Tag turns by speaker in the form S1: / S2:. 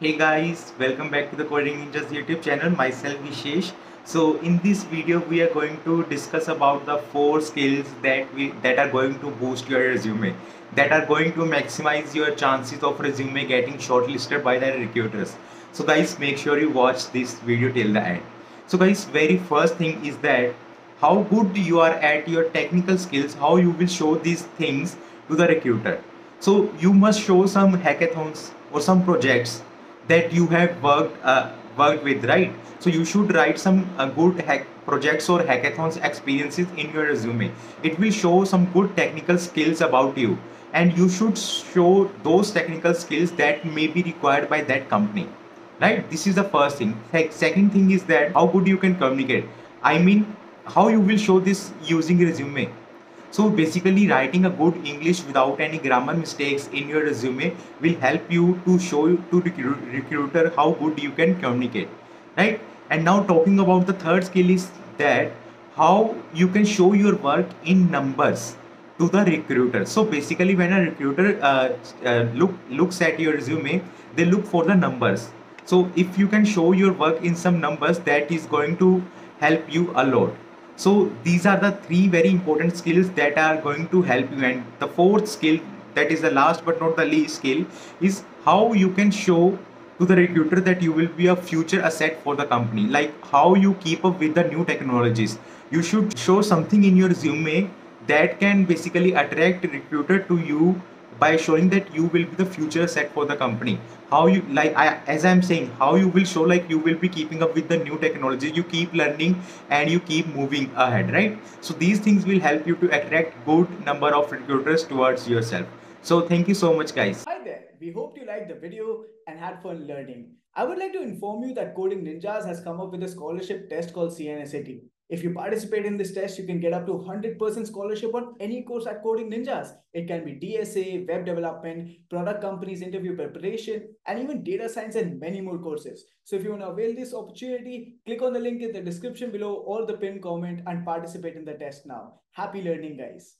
S1: Hey guys, welcome back to the Coding Ninjas YouTube channel. Myself Vishesh. So in this video, we are going to discuss about the four skills that we that are going to boost your resume, that are going to maximize your chances of resume getting shortlisted by the recruiters. So guys, make sure you watch this video till the end. So guys, very first thing is that how good you are at your technical skills, how you will show these things to the recruiter. So you must show some hackathons or some projects that you have worked uh, worked with right? So you should write some uh, good hack projects or hackathons experiences in your resume. It will show some good technical skills about you. And you should show those technical skills that may be required by that company. Right? This is the first thing. Second thing is that how good you can communicate. I mean how you will show this using resume so basically writing a good English without any grammar mistakes in your resume will help you to show to recruiter how good you can communicate, right? And now talking about the third skill is that how you can show your work in numbers to the recruiter. So basically when a recruiter uh, uh, look looks at your resume, they look for the numbers. So if you can show your work in some numbers, that is going to help you a lot so these are the three very important skills that are going to help you. And the fourth skill that is the last but not the least skill is how you can show to the recruiter that you will be a future asset for the company. Like how you keep up with the new technologies. You should show something in your resume that can basically attract recruiter to you by showing that you will be the future set for the company. How you like I, as i'm saying how you will show like you will be keeping up with the new technology. You keep learning and you keep moving ahead right? So these things will help you to attract good number of recruiters towards yourself. So thank you so much guys
S2: we hope you liked the video and had fun learning i would like to inform you that coding ninjas has come up with a scholarship test called cnsat if you participate in this test, you can get up to 100% scholarship on any course at Coding Ninjas. It can be DSA, web development, product companies, interview preparation, and even data science and many more courses. So if you want to avail this opportunity, click on the link in the description below or the pinned comment and participate in the test now. Happy learning, guys.